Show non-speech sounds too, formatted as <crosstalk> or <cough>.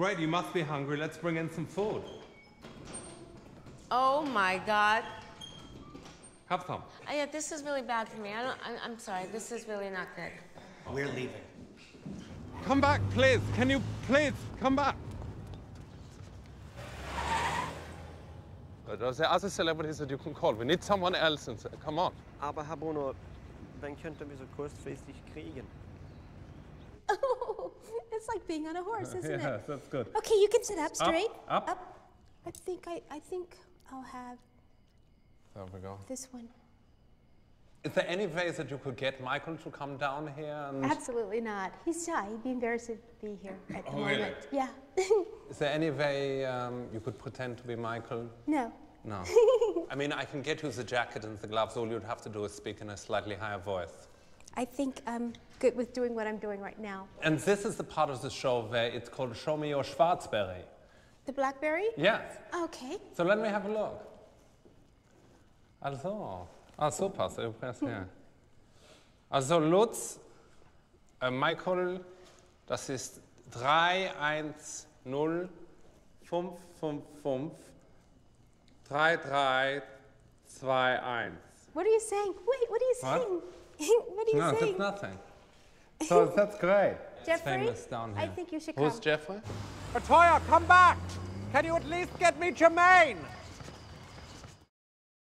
Great, you must be hungry. Let's bring in some food. Oh my God. Have some. Uh, yeah, this is really bad for me. I don't. I'm, I'm sorry. This is really not good. We're leaving. Come back, please. Can you please come back? But There are other celebrities that you can call. We need someone else. And say, come on. Aber Herr Bruno, dann könnten wir so kurzfristig kriegen. It's like being on a horse, isn't <laughs> yes, it? that's good. Okay, you can sit up straight. up. I think I, I think I'll have There we go. this one. Is there any way that you could get Michael to come down here? And Absolutely not. He's shy. He'd be embarrassed to be here at the Oh, moment. really? Yeah. <laughs> is there any way um, you could pretend to be Michael? no. No. <laughs> I mean, I can get you the jacket and the gloves. All you'd have to do is speak in a slightly higher voice. I think I'm good with doing what I'm doing right now. And this is the part of the show where it's called Show Me Your Schwarzberry. The blackberry? Yes. Okay. So let me have a look. Also, ah, super, so press here. Also Lutz, äh, Michael, das ist 310 555 3321. What are you saying? Wait, what are you saying? what <laughs> are you No, saying? that's nothing. <laughs> So that's great. Jeffrey, famous down I think you should Who's come. Jeffrey? Latoya, come back! Can you at least get me Jermaine?